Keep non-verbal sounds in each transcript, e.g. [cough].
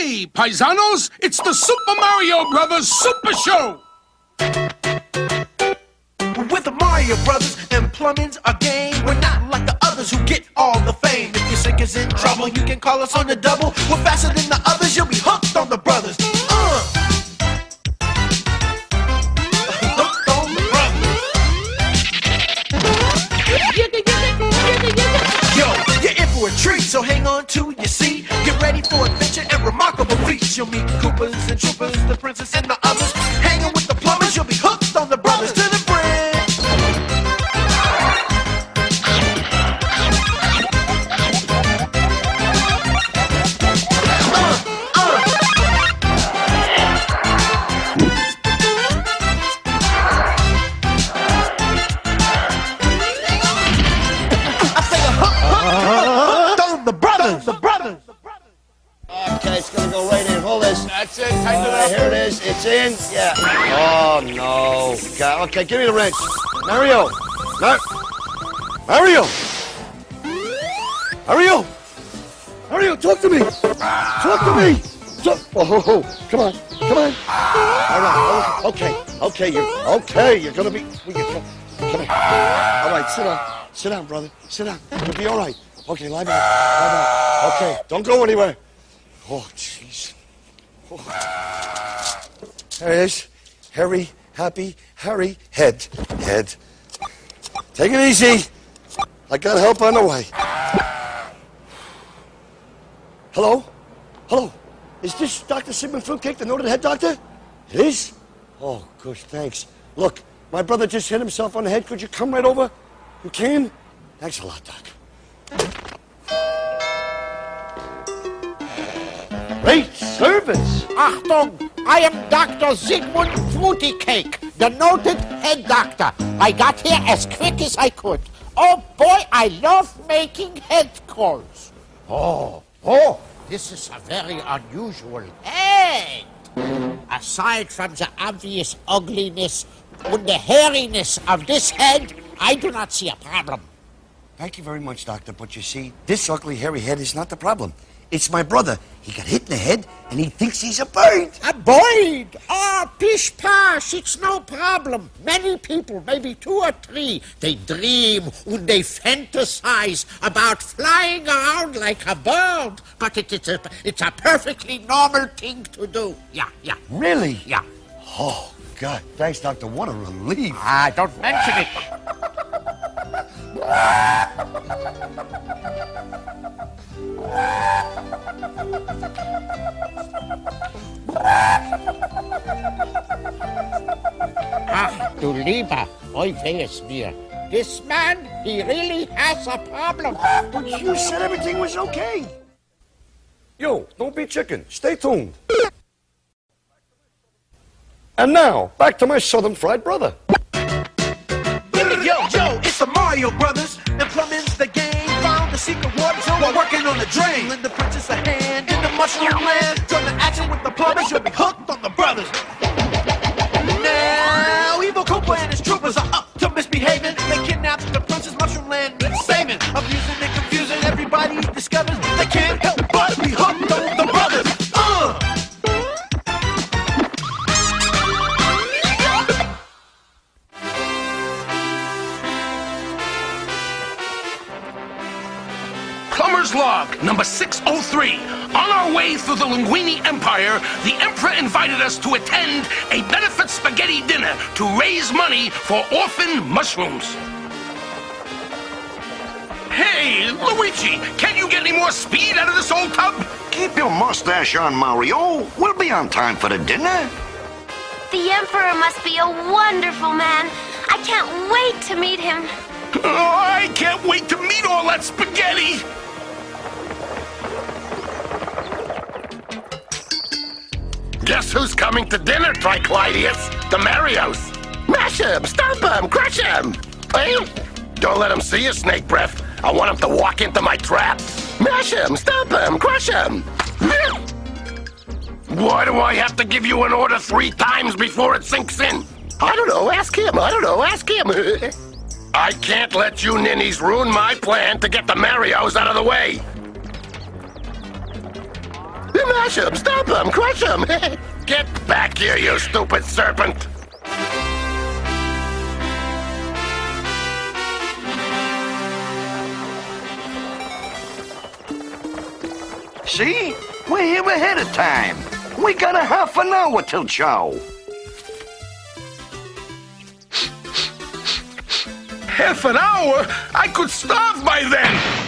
Hey, paisanos, it's the Super Mario Brothers Super Show! With the Mario Brothers and plumbing's a game. We're not like the others who get all the fame. If your sink is in trouble, you can call us on the double. We're faster than the others, you'll be hooked on the brothers. Uh. Treat, so hang on to your You'll meet Koopas and Troopas, the princess and the Okay, give me the wrench. Mario. Mar- Mario. Mario. Mario, talk to me. Talk to me. Talk. Oh, oh, oh. come on, come on. All right. Okay. Okay. You're okay. You're gonna be. you Come, come here. All right. Sit down. Sit down, brother. Sit down. You'll be all right. Okay. Lie back. Lie back. Okay. Don't go anywhere. Oh, jeez. Oh. There it is. Harry, happy, Harry, head, head. Take it easy. I got help on the way. Hello? Hello? Is this Dr. Sigmund Fruitcake, the noted head doctor? It is? Oh, gosh, thanks. Look, my brother just hit himself on the head. Could you come right over? You can? Thanks a lot, Doc. Great service. Achtung! I am Dr. Sigmund Fruity Cake, the noted head doctor. I got here as quick as I could. Oh boy, I love making head calls. Oh, oh, this is a very unusual head. Aside from the obvious ugliness and the hairiness of this head, I do not see a problem. Thank you very much, Doctor. But you see, this ugly hairy head is not the problem. It's my brother. He got hit in the head, and he thinks he's a bird. A bird! Ah, pish posh, it's no problem. Many people, maybe two or three, they dream and they fantasize about flying around like a bird. But it, it's, a, it's a perfectly normal thing to do. Yeah, yeah, Really? yeah. Oh, God. Thanks, Doctor. What a relief. Ah, don't mention it. [laughs] Ach, du lieber, oi weh es mir. This man, he really has a problem. But you said everything was okay. Yo, don't be chicken. Stay tuned. And now, back to my southern fried brother. Yo, yo, it's the Mario Brothers, and plumbing's the game. Found the secret drain. Lend the princess a hand in the mushroom land. Join the action with the plumbers, our way through the Linguini Empire, the Emperor invited us to attend a benefit spaghetti dinner to raise money for orphan mushrooms. Hey, Luigi, can you get any more speed out of this old tub? Keep your mustache on, Mario. We'll be on time for the dinner. The Emperor must be a wonderful man. I can't wait to meet him. Oh, I can't wait to meet all that spaghetti! Guess who's coming to dinner, Triclydius? The Marios. Mash him, stomp him, crush him. Hey, eh? don't let him see you, snake breath. I want him to walk into my trap. Mash him, stomp him, crush him. Why do I have to give you an order three times before it sinks in? I don't know, ask him. I don't know, ask him. [laughs] I can't let you ninnies ruin my plan to get the Marios out of the way. Smash him, stomp him, crush him. [laughs] Get back here, you stupid serpent. See? We're here ahead of time. We got a half an hour till chow. Half an hour? I could starve by then!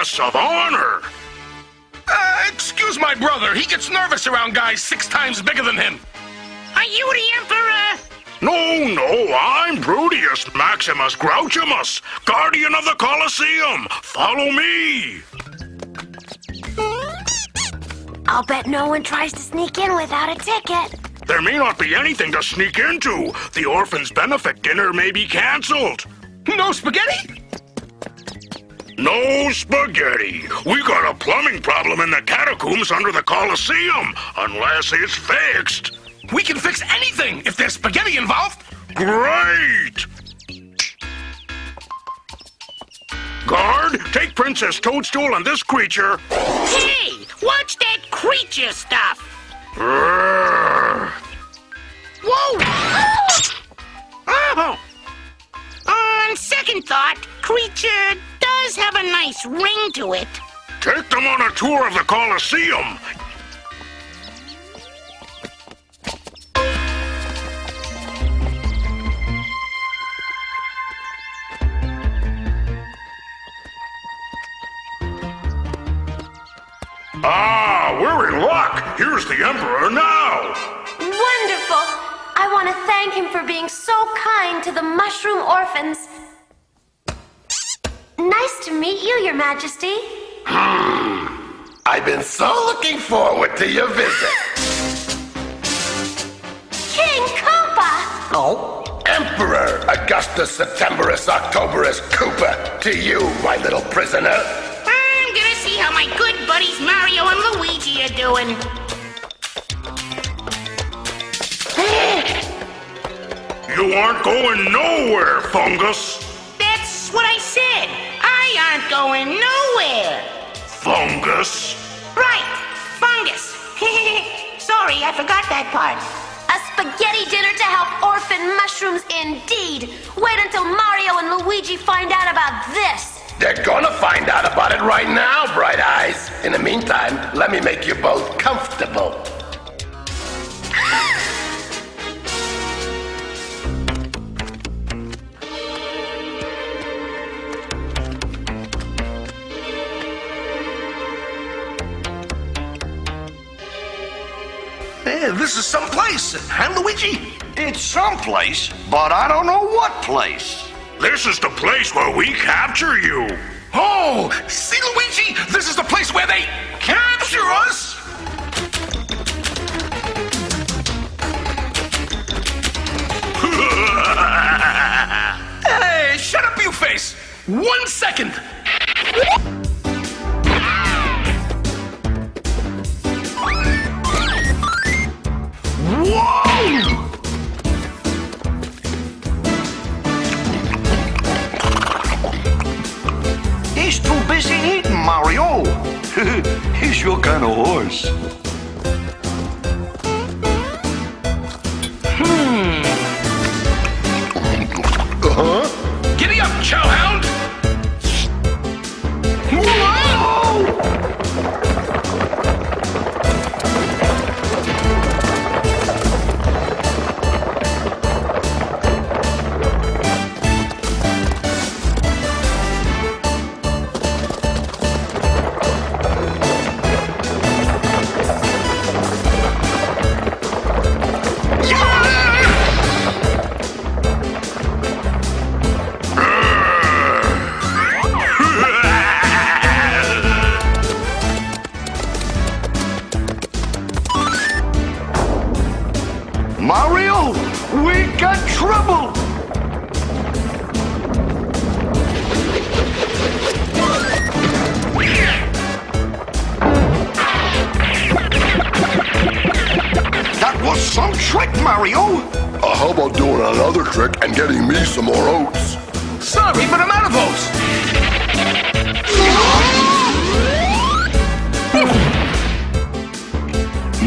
Guests of honor! Uh, excuse my brother. He gets nervous around guys six times bigger than him. Are you the Emperor? No, no, I'm Brudius Maximus Grouchimus, guardian of the Colosseum. Follow me. I'll bet no one tries to sneak in without a ticket. There may not be anything to sneak into. The orphans' benefit dinner may be canceled. No spaghetti? No spaghetti. We got a plumbing problem in the catacombs under the Colosseum, unless it's fixed. We can fix anything if there's spaghetti involved. Great! Guard, take Princess Toadstool and this creature. Hey, watch that creature stuff? Whoa! Ah! Oh! On second thought, creature does have a nice ring to it. Take them on a tour of the Colosseum. Ah, we're in luck. Here's the Emperor now. Wonderful! I want to thank him for being so kind to the mushroom orphans. Nice to meet you, Your Majesty. [sighs] I've been so looking forward to your visit. King Koopa! Oh, Emperor Augustus Septemberus Octoberus Koopa, to you, my little prisoner. I'm gonna see how my good buddies Mario and Luigi are doing. You aren't going nowhere, fungus. Going nowhere. Fungus. Right, fungus. [laughs] Sorry, I forgot that part. A spaghetti dinner to help orphan mushrooms, indeed. Wait until Mario and Luigi find out about this. They're gonna find out about it right now, Bright Eyes. In the meantime, let me make you both comfortable. Hey, this is some place, huh, Luigi? It's someplace, but I don't know what place. This is the place where we capture you. Oh, see, Luigi, this is the place where they capture us. [laughs] hey, shut up, you face. One second. Mario. [laughs] He's your kind of horse.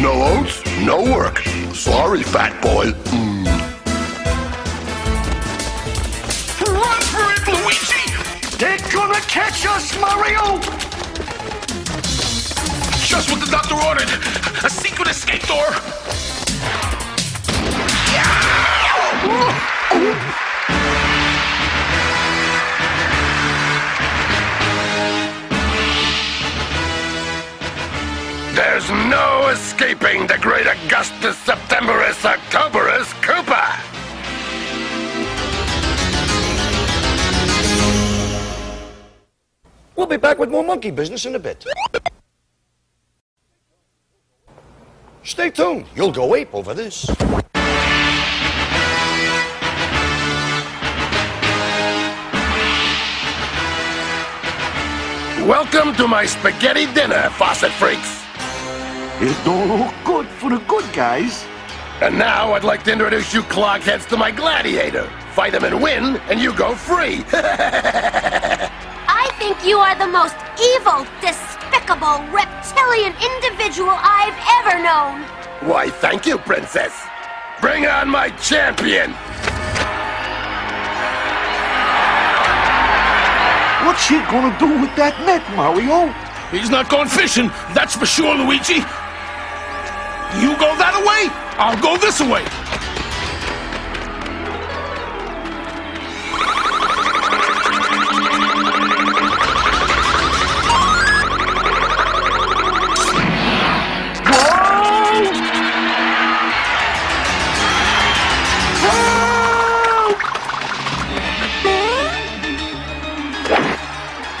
No oats, no work. Sorry, fat boy. Mm. Run for it, Luigi! They're gonna catch us, Mario. Just what the doctor ordered. A secret escape door. There's no escaping the great Augustus Septemberus Octoberus Koopa! We'll be back with more monkey business in a bit. Stay tuned. You'll go ape over this. Welcome to my spaghetti dinner, faucet freaks. It don't look good for the good guys. And now I'd like to introduce you clogheads to my gladiator. Fight him and win, and you go free. I think you are the most evil, despicable, reptilian individual I've ever known. Why, thank you, princess. Bring on my champion. What's he gonna do with that net, Mario? He's not going fishing, that's for sure, Luigi. You go that way, I'll go this way.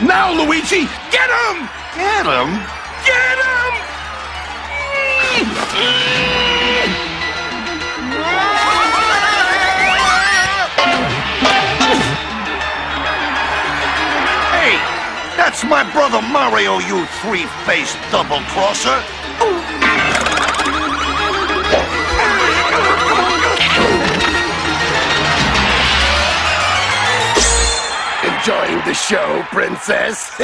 Now, Luigi, get him! Get him. My brother Mario, you three-faced double-crosser. Enjoying the show, princess? [laughs]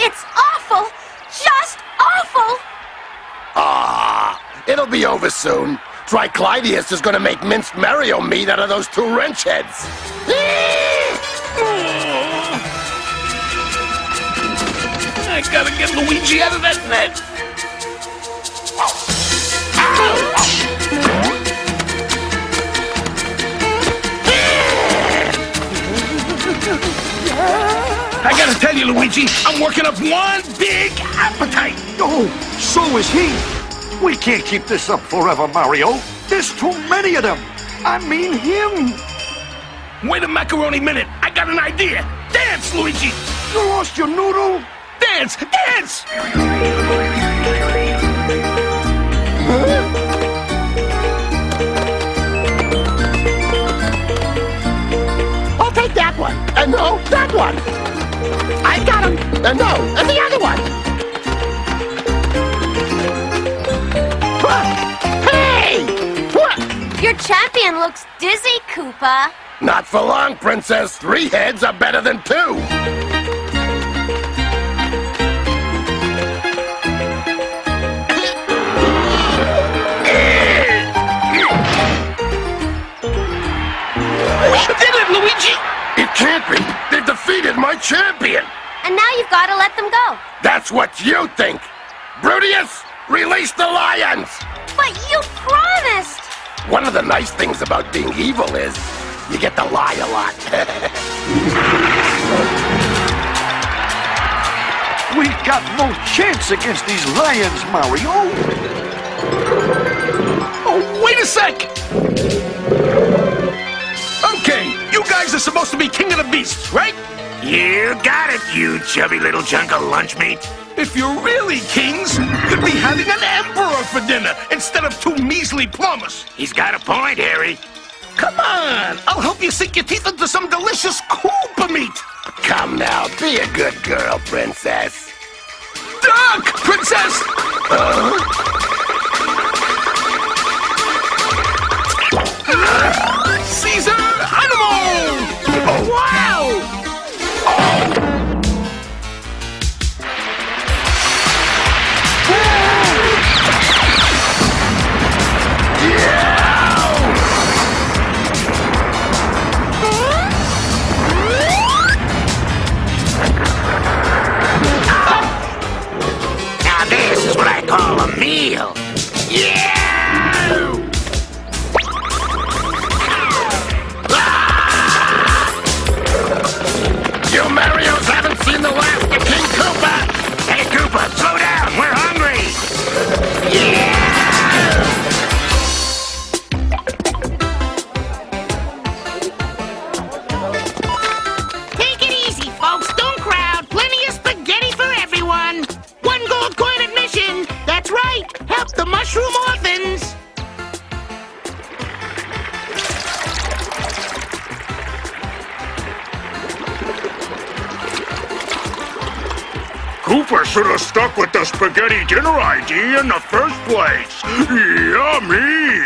It's awful! Just awful! Ah, it'll be over soon. Triclydius is gonna make minced Mario meat out of those two wrench heads. [laughs] I gotta get Luigi out of that net. I gotta tell you, Luigi, I'm working up one big appetite. Oh, so is he. We can't keep this up forever, Mario. There's too many of them. I mean him. Wait a macaroni minute. I got an idea. Dance, Luigi. You lost your noodle? Dance, dance. I'll take that one. And no, that one. I got him. And no, and the other one. Hey! Your champion looks dizzy, Koopa. Not for long, princess. Three heads are better than two. My champion. And now you've got to let them go. That's what you think. Brutus, release the lions. But you promised! One of the nice things about being evil is you get to lie a lot. [laughs] We've got no chance against these lions, Mario. Oh, wait a sec. Okay, you guys are supposed to be king of the beasts, right? You got it, you chubby little chunk of lunch meat. If you're really kings, you'd be having an emperor for dinner instead of two measly plumbers. He's got a point, Harry. Come on, I'll help you sink your teeth into some delicious Koopa meat. Come now, be a good girl, princess. Duck, princess! Uh-huh. Spaghetti dinner idea in the first place. Yummy!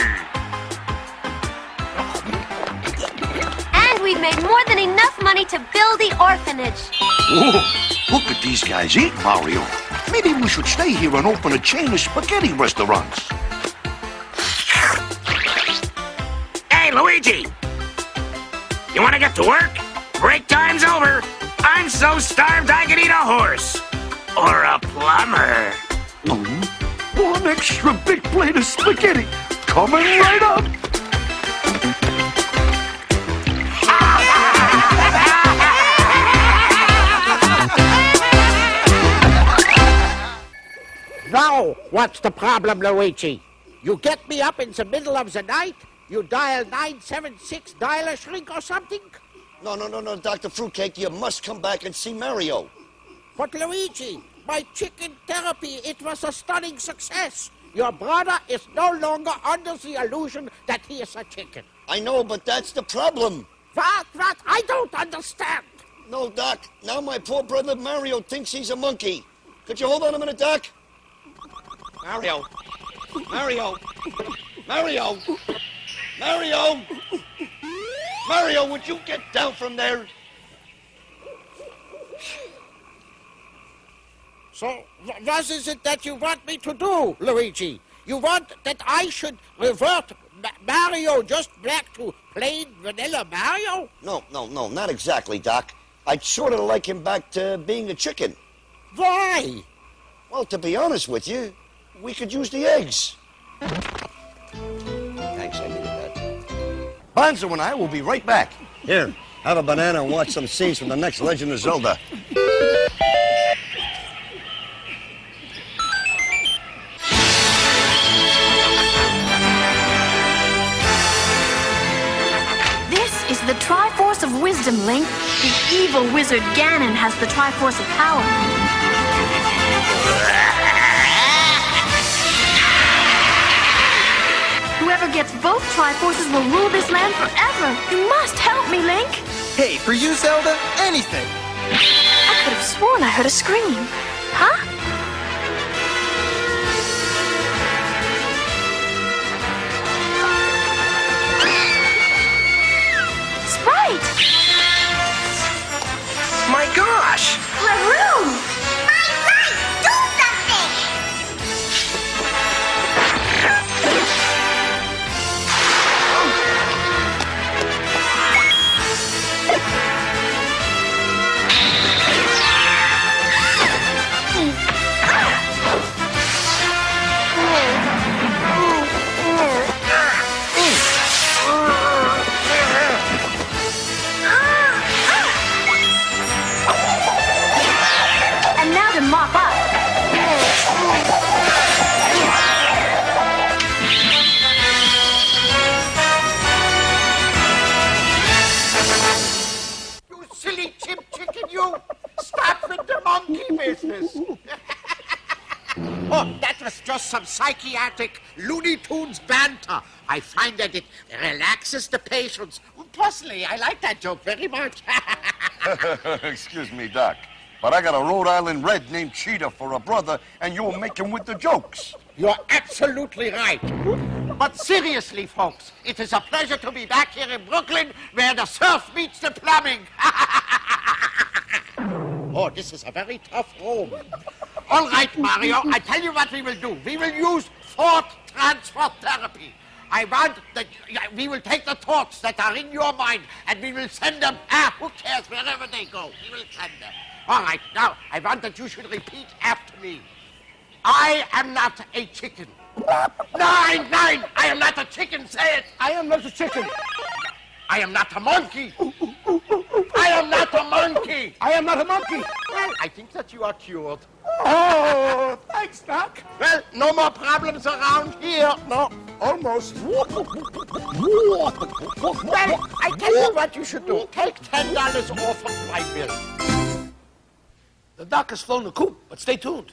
And we've made more than enough money to build the orphanage. Ooh, look at these guys eat, Mario. Maybe we should stay here and open a chain of spaghetti restaurants. Hey, Luigi! You want to get to work? Break time's over. I'm so starved I could eat a horse. Or a plumber. Oh, one extra big plate of spaghetti coming right up. Now, what's the problem, Luigi? You get me up in the middle of the night? You dial 976 dial a shrink or something? No, no, no, no, Dr. Fruitcake, you must come back and see Mario. But Luigi, my chicken therapy, it was a stunning success. Your brother is no longer under the illusion that he is a chicken. I know, but that's the problem. What? What? I don't understand. No, Doc, now my poor brother Mario thinks he's a monkey. Could you hold on a minute, Doc? Mario. Mario. Mario. Mario. Mario, would you get down from there? So, what is it that you want me to do, Luigi? You want that I should revert Ma- Mario just back to plain vanilla Mario? No, no, no, not exactly, Doc. I'd sort of like him back to being a chicken. Why? Well, to be honest with you, we could use the eggs. Thanks, I needed that. Bonzo and I will be right back. Here, have a banana and watch some scenes from the next Legend of Zelda. Wisdom, Link. The evil wizard Ganon has the Triforce of Power. Whoever gets both Triforces will rule this land forever. You must help me, Link. Hey, for you, Zelda, anything. I could have sworn I heard a scream. Huh? Gosh! LaRue! Relaxes the patients. Personally, I like that joke very much. [laughs] [laughs] Excuse me, Doc, but I got a Rhode Island Red named Cheetah for a brother, and you're making with the jokes. You're absolutely right. But seriously, folks, it is a pleasure to be back here in Brooklyn where the surf meets the plumbing. [laughs] oh, this is a very tough room. All right, Mario, I tell you what we will do. We will use thought transfer therapy. I want that we will take the thoughts that are in your mind and we will send them, ah, who cares, wherever they go. We will send them. All right, now, I want that you should repeat after me. I am not a chicken. Nine, nine, I am not a chicken, say it. I am not a chicken. I am not a monkey. I am not a monkey. I am not a monkey. Well, I think that you are cured. Oh, thanks, Doc. Well, no more problems around here. No, almost. Well, I tell you what you should do. Take ten dollars off of my bill. The Doc has flown the coop, but stay tuned.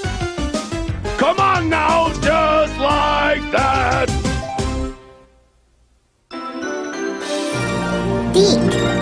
Come on now, just like that. Beak.